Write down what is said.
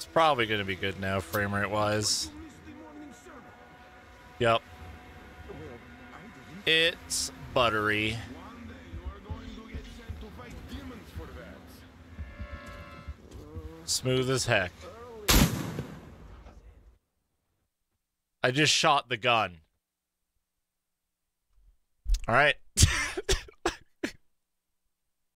It's probably going to be good now, frame rate wise. Yep. It's buttery. Smooth as heck. I just shot the gun. All right.